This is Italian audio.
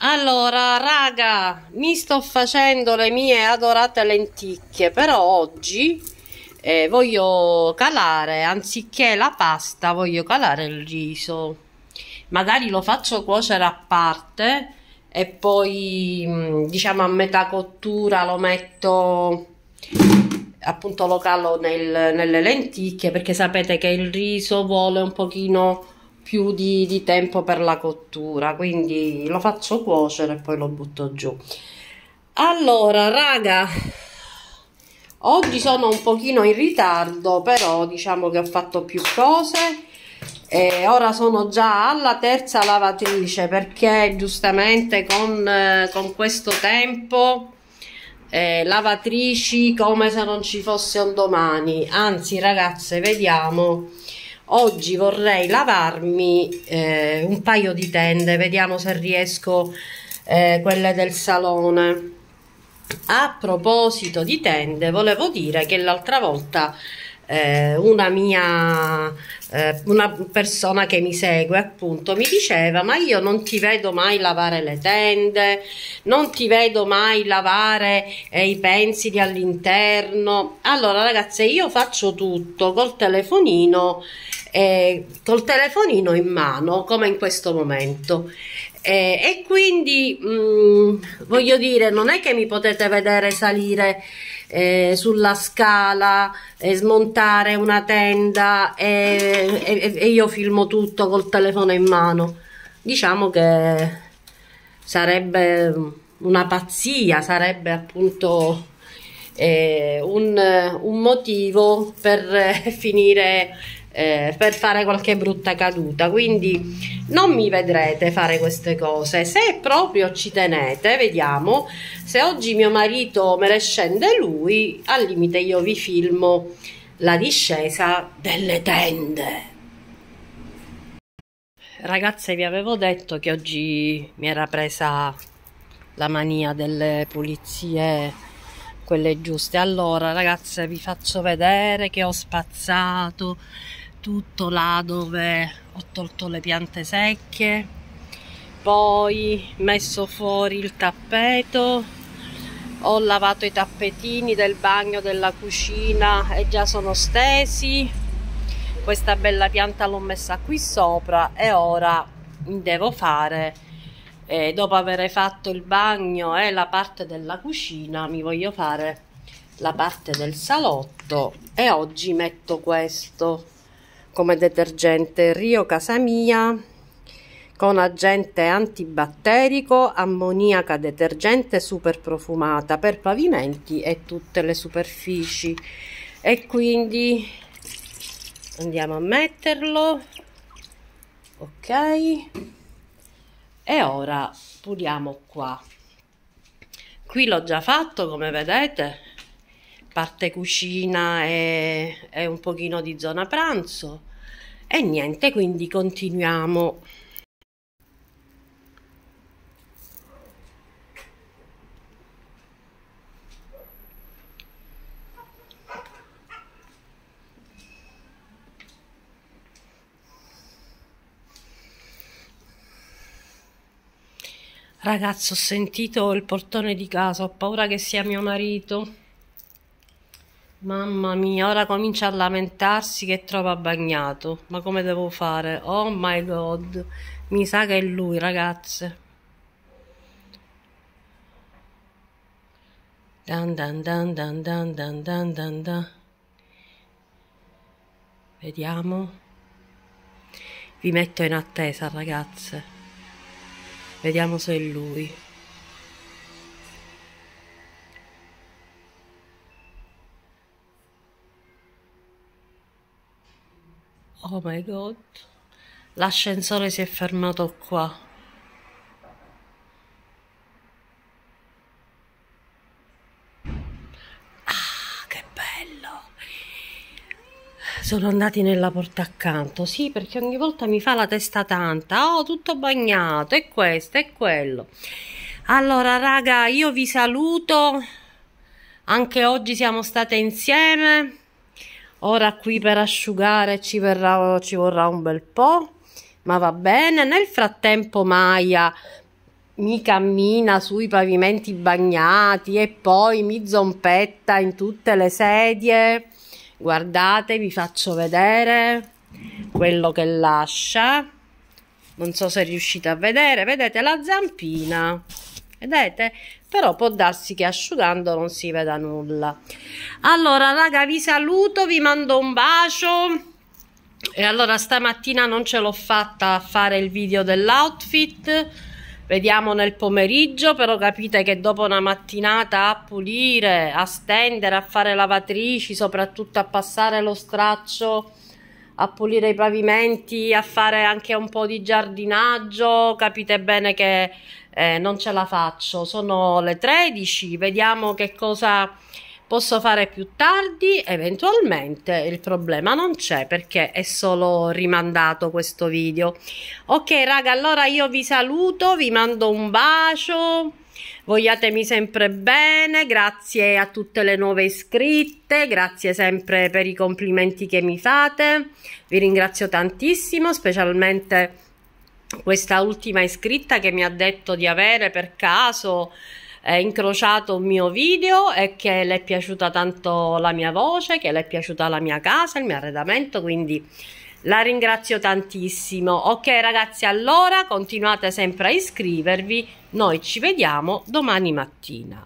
Allora, raga, mi sto facendo le mie adorate lenticchie, però oggi eh, voglio calare, anziché la pasta, voglio calare il riso. Magari lo faccio cuocere a parte e poi, mm, diciamo, a metà cottura lo metto, appunto lo calo nel, nelle lenticchie, perché sapete che il riso vuole un pochino più di, di tempo per la cottura quindi lo faccio cuocere e poi lo butto giù. Allora raga oggi sono un pochino in ritardo però diciamo che ho fatto più cose e ora sono già alla terza lavatrice perché giustamente con, con questo tempo eh, lavatrici come se non ci fosse un domani. Anzi ragazze vediamo oggi vorrei lavarmi eh, un paio di tende vediamo se riesco eh, quelle del salone. A proposito di tende volevo dire che l'altra volta eh, una mia eh, una persona che mi segue appunto mi diceva ma io non ti vedo mai lavare le tende non ti vedo mai lavare eh, i pensili all'interno allora ragazze io faccio tutto col telefonino eh, col telefonino in mano come in questo momento. Eh, e quindi mh, mm, voglio dire non è che mi potete vedere salire eh, sulla scala e smontare una tenda e, e, e io filmo tutto col telefono in mano. Diciamo che sarebbe una pazzia sarebbe appunto eh, un, un, motivo per eh, finire eh, per fare qualche brutta caduta. Quindi non mi vedrete fare queste cose. Se proprio ci tenete vediamo. Se oggi mio marito me le scende lui al limite io vi filmo la discesa delle tende. Ragazze vi avevo detto che oggi mi era presa la mania delle pulizie quelle giuste. Allora ragazze vi faccio vedere che ho spazzato tutto là dove ho tolto le piante secche poi messo fuori il tappeto ho lavato i tappetini del bagno della cucina e già sono stesi. Questa bella pianta l'ho messa qui sopra e ora devo fare eh, dopo aver fatto il bagno e la parte della cucina mi voglio fare la parte del salotto e oggi metto questo come detergente Rio Casamia con agente antibatterico, ammoniaca detergente super profumata per pavimenti e tutte le superfici. E quindi andiamo a metterlo. Ok. E ora puliamo qua. Qui l'ho già fatto come vedete parte cucina e, e un pochino di zona pranzo e niente quindi continuiamo Ragazzo, ho sentito il portone di casa, ho paura che sia mio marito. Mamma mia, ora comincia a lamentarsi che trova bagnato. Ma come devo fare? Oh my god. Mi sa che è lui, ragazze. Dan dan dan dan dan dan dan dan dan. Vediamo. Vi metto in attesa, ragazze. Vediamo se è lui. Oh my god. L'ascensore si è fermato qua. Ah, che bello. Sono andati nella porta accanto. Sì, perché ogni volta mi fa la testa tanta. Oh, tutto bagnato. E questo, e quello. Allora, raga, io vi saluto. Anche oggi siamo state insieme ora qui per asciugare ci, verrà, ci vorrà un bel po' ma va bene nel frattempo Maya mi cammina sui pavimenti bagnati e poi mi zompetta in tutte le sedie. Guardate, vi faccio vedere quello che lascia. Non so se riuscite a vedere, vedete la zampina. Vedete? Però può darsi che asciugando non si veda nulla. Allora, raga, vi saluto, vi mando un bacio. E allora stamattina non ce l'ho fatta a fare il video dell'outfit Vediamo nel pomeriggio, però capite che dopo una mattinata a pulire, a stendere, a fare lavatrici, soprattutto a passare lo straccio, a pulire i pavimenti, a fare anche un po' di giardinaggio, capite bene che eh, non ce la faccio. Sono le 13, vediamo che cosa Posso fare più tardi, eventualmente il problema non c'è perché è solo rimandato questo video. Ok raga, allora io vi saluto, vi mando un bacio, vogliatemi sempre bene, grazie a tutte le nuove iscritte, grazie sempre per i complimenti che mi fate, vi ringrazio tantissimo, specialmente questa ultima iscritta che mi ha detto di avere per caso eh, incrociato un mio video e che le è piaciuta tanto la mia voce, che le è piaciuta la mia casa, il mio arredamento, quindi la ringrazio tantissimo. Ok ragazzi, allora continuate sempre a iscrivervi, noi ci vediamo domani mattina.